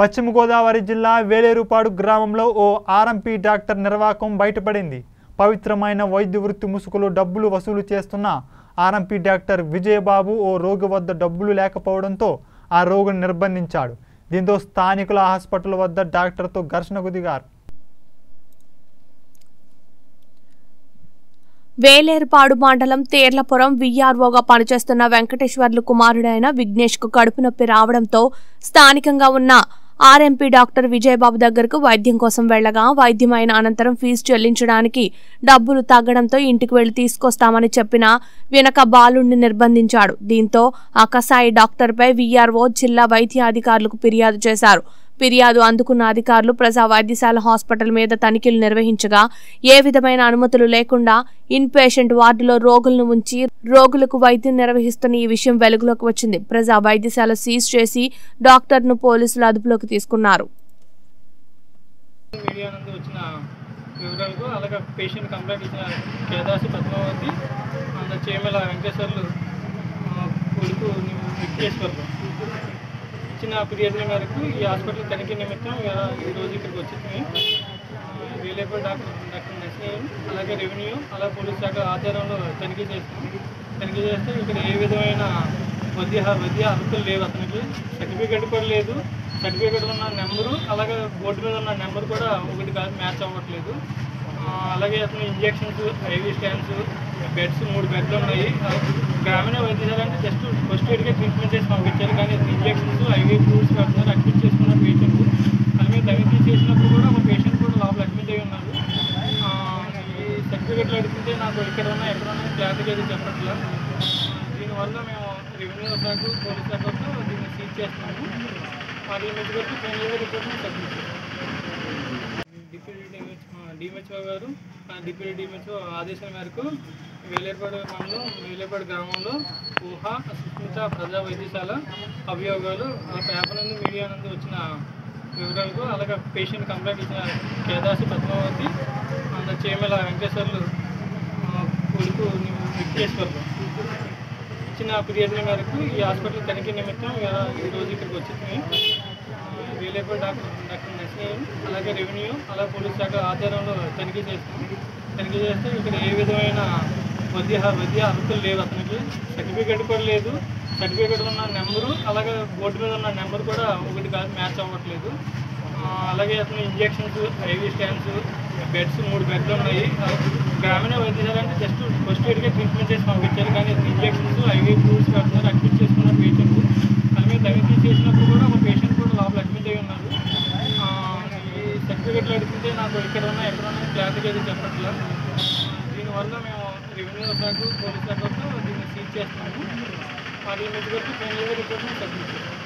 పశ్చిమ గోదావరి జిల్లా వేలేరుపాడు గ్రామంలో ఓ ఆర్ఎంపీ డాక్టర్ నిర్వాకం బయటపడింది. పవిత్రమైన వైద్య వృత్తి ముసుగులో డబ్బులు వసూలు చేస్తున్న ఆర్ఎంపీ డాక్టర్ విజయబాబు ఓ రోగి వద్ద డబ్బులు లేకపోవడంతో ఆ రోగిని నిర్బంధించాడు. దీంతో స్థానికుల హాస్పిటల్ వద్ద డాక్టర్తో ఘర్షణకు దిగారు. వేలేరుపాడు మండలం తేర్లపురం విఆర్ఓగా పనిచేస్తున్న వెంకటేశ్వర్లు కుమారుడైన విఘ్నేష్కు కడుపు నొప్పి రావడంతో స్థానికంగా ఉన్న ఆర్ఎంపీ డాక్టర్ విజయబాబు దగ్గరకు వైద్యం కోసం వెళ్ళగా వైద్యమైన అనంతరం ఫీజు చెల్లించడానికి డబ్బులు తగ్గడంతో ఇంటికి వెళ్ళి తీసుకొస్తామని చెప్పిన వెనక బాలుణ్ణి నిర్బంధించాడు. దీంతో అకసాయి డాక్టర్పై వీఆర్ఓ జిల్లా వైద్యాధికారులకు ఫిర్యాదు చేశారు. ఫిర్యాదు అందుకున్న అధికారులు ప్రజా వైద్యశాల హాస్పిటల్ మీద తనిఖీలు నిర్వహించగా ఏ విధమైన అనుమతులు లేకుండా ఇన్ పేషెంట్ వార్డులో రోగులను ఉంచి రోగులకు వైద్యం నిర్వహిస్తున్న ఈ విషయం వెలుగులోకి వచ్చింది. ప్రజా వైద్యశాల సీజ్ చేసి డాక్టర్ను పోలీసులు అదుపులోకి తీసుకున్నారు. వివరాలకు అలాగే పేషెంట్ కంప్లైంట్ ఇచ్చిన కేదాసి పద్మావతి అండ్ చేమల వెంకటేశ్వర్లు కొడుకు వెంకటేశ్వర్లు. ఇచ్చిన ఫిర్యాదుల మేరకు ఈ హాస్పిటల్ తనిఖీ నిమిత్తం ఈరోజు ఈ రోజు ఇక్కడికి వచ్చింది వేలేపల్లి డాక్టర్ డాక్టర్ నర్సింగ్ అలాగే రెవెన్యూ అలాగే పోలీస్ శాఖ ఆధ్వర్యంలో తనిఖీ చేస్తాం తనిఖీ చేస్తే ఇక్కడ ఏ విధమైన వద్య వద్య అర్హతలు లేవు అతనికి. సర్టిఫికేట్ కూడా లేదు. సర్టిఫికేట్ ఉన్న నెంబరు అలాగే బోర్డు మీద ఉన్న నెంబర్ కూడా ఒకటి కాదు మ్యాచ్ అవ్వట్లేదు. అలాగే అతను ఇంజెక్షన్స్ ఐవీ స్కాన్స్ బెడ్స్ మూడు బెడ్లు ఉన్నాయి. గ్రామీణ వైద్యశాల అంటే జస్ట్ ఫస్ట్ ఎయిడ్గా ట్రీట్మెంట్ చేసి పంపించారు కానీ అతను ఇంజెక్షన్స్ ఐవీ ఫ్రూట్స్ పెడుతున్నారు అడ్మిట్ చేసుకున్న పేషెంట్ అలాగే తనిఖీ చేసినప్పుడు కూడా ఒక పేషెంట్ కూడా లోపల అడ్మిట్ అయి ఉన్నారు ఆ, ఈ సర్టిఫికెట్లు అడిగితే నాకు ఇక్కడ ఉన్నా ఎక్కడ ఉన్నా క్లారిటీగా అయితే చెప్పట్లేదు దీనివల్ల మేము రెవెన్యూ శాఖ పోలీస్ శాఖతో దీన్ని సీజ్ చేస్తున్నాము. పార్లమెంట్ వరకు ఫైనల్గా రిపోర్ట్ని సబ్మిట్ డిప్యూటీ డిఎంహెచ్ఓ గారు ఆ డిప్యూటీ డిఎంహెచ్ఓ ఆదేశాల మేరకు వేలేపాడు మండలం వేలేపాడు గ్రామంలో ఊహ సుస్మిత ప్రజా వైద్యశాల అభియోగాలు ఆ పేపర్ నుండి మీడియా నుండి వచ్చిన వివరాలకు అలాగే పేషెంట్ కంప్లైంట్ ఇచ్చిన కేదాసి పద్మావతి అండ్ చేమల వెంకటేశ్వర్లు ఆ, కొడుకు వెంకటేశ్వర్లు ఇచ్చిన ఫిర్యాదుల మేరకు ఈ హాస్పిటల్ తనిఖీ నిమిత్తం ఈరోజు ఈ రోజు ఇక్కడికి వచ్చింది. వేలేపల్లి డాక్టర్ డాక్టర్ నర్సింగ్ అలాగే రెవెన్యూ అలాగే పోలీస్ శాఖ ఆధ్వర్యంలో తనిఖీ చేస్తాం తనిఖీ చేస్తే ఇక్కడ ఏ విధమైన వద్య వద్య అర్హతలు లేవు అతనికి. సర్టిఫికేట్ కూడా లేదు. సర్టిఫికేట్ ఉన్న నెంబరు అలాగే బోర్డు మీద ఉన్న నెంబర్ కూడా ఒకటి కాదు మ్యాచ్ అవ్వట్లేదు. అలాగే అతను ఇంజెక్షన్స్ ఐవీ స్కాన్స్ బెడ్స్ మూడు బెడ్లు ఉన్నాయి. గ్రామీణ వైద్యశాల అంటే జస్ట్ ఫస్ట్ ఎయిడ్గా ట్రీట్మెంట్ చేసి పంపించారు. కానీ ఇంజెక్షన్స్ ఐవీ ఫ్రూట్స్ కడుతున్నారు అడ్మిట్ చేసుకున్నారు పేషెంట్ అలాగే తనిఖీ చేసినప్పుడు కూడా ఒక పేషెంట్ కూడా లోపల అడ్మిట్ అయ్యి ఉన్నారు. ఈ సర్టిఫికెట్లు అడిగితే నాకు ఇక్కడ ఉన్నా ఎక్కడ ఉన్నా అయితే చెప్పట్లేదు దీనివల్ల మేము రెవెన్యూ శాఖ పోలీస్ శాఖతో దీన్ని సీజ్ చేస్తున్నాము. పార్లమెంట్ వరకు ఫైనల్గా రిపోర్ట్ని సబ్మిట్ చేస్తాం